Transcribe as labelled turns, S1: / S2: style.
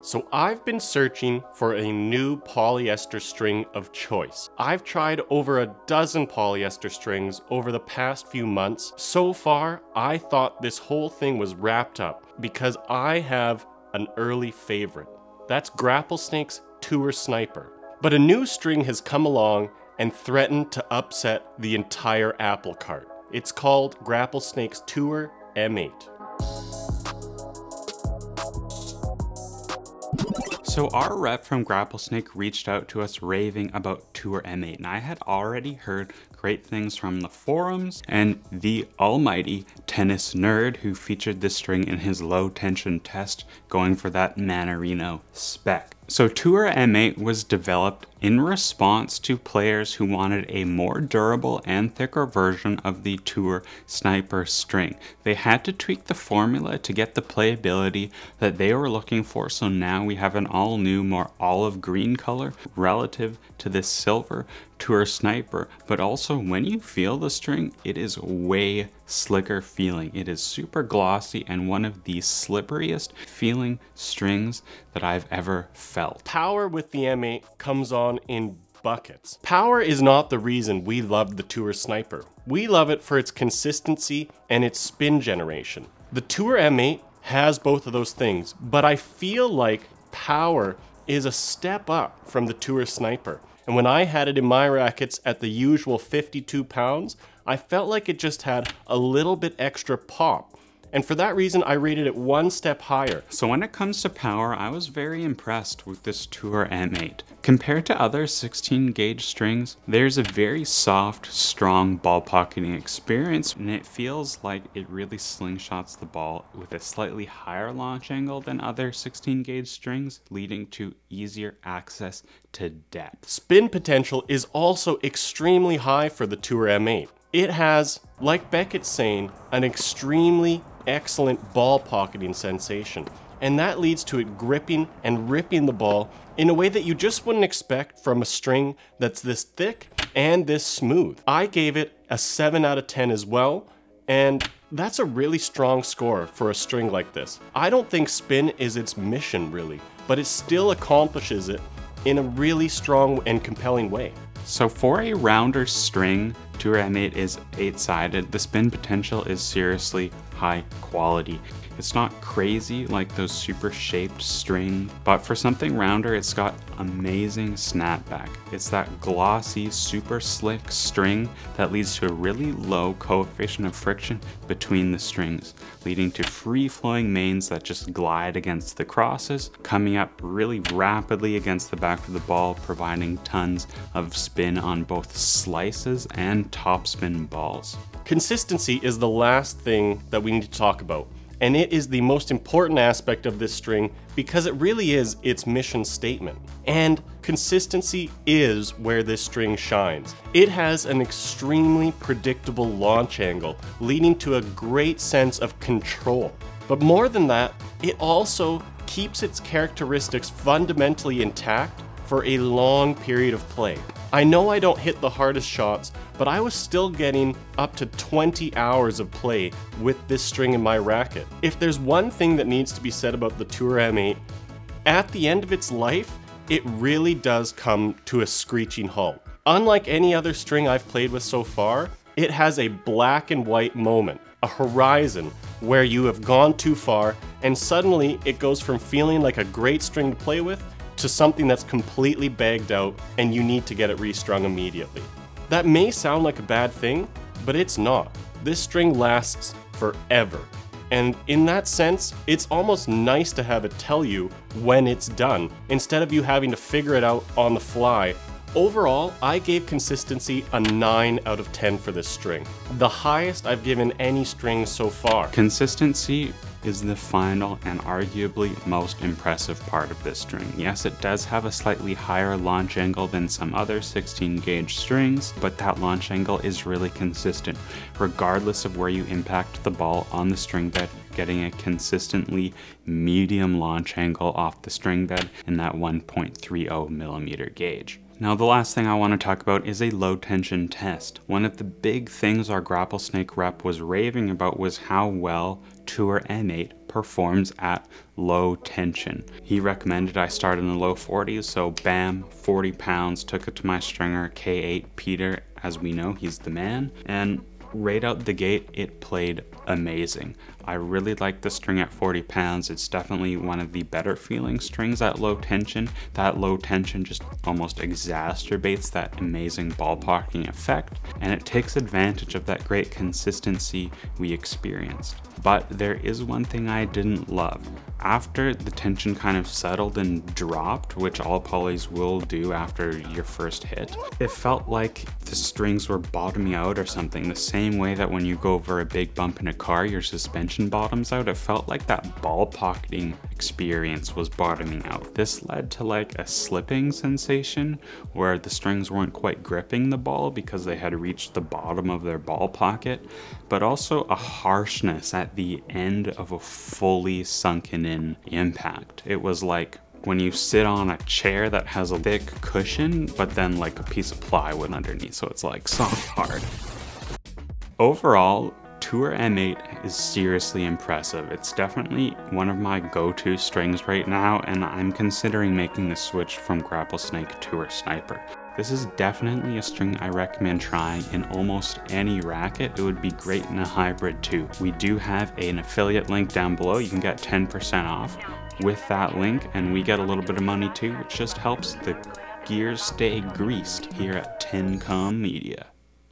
S1: So I've been searching for a new polyester string of choice. I've tried over a dozen polyester strings over the past few months. So far, I thought this whole thing was wrapped up because I have an early favorite. That's Grapplesnake's Tour Sniper. But a new string has come along and threatened to upset the entire apple cart. It's called Grapplesnake's Tour M8.
S2: So our rep from Grapplesnake reached out to us raving about Tour M8 and I had already heard great things from the forums and the almighty tennis nerd who featured this string in his low tension test going for that Mannarino spec. So Tour M8 was developed in response to players who wanted a more durable and thicker version of the Tour Sniper string. They had to tweak the formula to get the playability that they were looking for, so now we have an all new, more olive green color relative to this silver Tour Sniper, but also when you feel the string, it is way slicker feeling. It is super glossy and one of the slipperiest feeling strings that I've ever felt.
S1: Power with the M8 comes on in buckets. Power is not the reason we love the Tour Sniper. We love it for its consistency and its spin generation. The Tour M8 has both of those things, but I feel like power is a step up from the Tour Sniper. And when I had it in my rackets at the usual 52 pounds, I felt like it just had a little bit extra pop. And for that reason, I rated it one step higher.
S2: So when it comes to power, I was very impressed with this Tour M8. Compared to other 16 gauge strings, there's a very soft, strong ball pocketing experience, and it feels like it really slingshots the ball with a slightly higher launch angle than other 16 gauge strings, leading to easier access to depth.
S1: Spin potential is also extremely high for the Tour M8. It has, like Beckett's saying, an extremely excellent ball pocketing sensation. And that leads to it gripping and ripping the ball in a way that you just wouldn't expect from a string that's this thick and this smooth. I gave it a 7 out of 10 as well, and that's a really strong score for a string like this. I don't think spin is its mission really, but it still accomplishes it in a really strong and compelling way.
S2: So for a rounder string, Tour M8 is 8-sided. The spin potential is seriously high quality. It's not crazy like those super shaped string, but for something rounder, it's got amazing snapback. It's that glossy, super slick string that leads to a really low coefficient of friction between the strings, leading to free-flowing mains that just glide against the crosses, coming up really rapidly against the back of the ball, providing tons of spin on both slices and topspin balls.
S1: Consistency is the last thing that we need to talk about and it is the most important aspect of this string because it really is its mission statement. And consistency is where this string shines. It has an extremely predictable launch angle, leading to a great sense of control. But more than that, it also keeps its characteristics fundamentally intact for a long period of play. I know I don't hit the hardest shots, but I was still getting up to 20 hours of play with this string in my racket. If there's one thing that needs to be said about the Tour M8, at the end of its life, it really does come to a screeching halt. Unlike any other string I've played with so far, it has a black and white moment, a horizon where you have gone too far and suddenly it goes from feeling like a great string to play with to something that's completely bagged out and you need to get it restrung immediately. That may sound like a bad thing, but it's not. This string lasts forever. And in that sense, it's almost nice to have it tell you when it's done, instead of you having to figure it out on the fly. Overall, I gave consistency a 9 out of 10 for this string. The highest I've given any string so far.
S2: Consistency is the final and arguably most impressive part of this string. Yes, it does have a slightly higher launch angle than some other 16 gauge strings, but that launch angle is really consistent, regardless of where you impact the ball on the string bed, getting a consistently medium launch angle off the string bed in that 1.30 millimeter gauge. Now the last thing I want to talk about is a low tension test. One of the big things our Grapplesnake rep was raving about was how well Tour M8 performs at low tension. He recommended I start in the low 40s, so bam, 40 pounds, took it to my stringer K8 Peter, as we know, he's the man, and right out the gate, it played amazing. I really like the string at 40 pounds. It's definitely one of the better feeling strings at low tension. That low tension just almost exacerbates that amazing ball parking effect, and it takes advantage of that great consistency we experienced. But there is one thing I didn't love. After the tension kind of settled and dropped, which all polys will do after your first hit, it felt like the strings were bottoming out or something, the same way that when you go over a big bump in a car, your suspension bottoms out. It felt like that ball pocketing experience was bottoming out. This led to like a slipping sensation where the strings weren't quite gripping the ball because they had reached the bottom of their ball pocket, but also a harshness at the end of a fully sunken in impact. It was like when you sit on a chair that has a thick cushion, but then like a piece of plywood underneath, so it's like soft hard. Overall, Tour M8 is seriously impressive. It's definitely one of my go-to strings right now, and I'm considering making the switch from Grapplesnake to a Sniper. This is definitely a string I recommend trying in almost any racket. It would be great in a hybrid too. We do have an affiliate link down below. You can get 10% off with that link and we get a little bit of money too, which just helps the gears stay greased here at TennCom Media.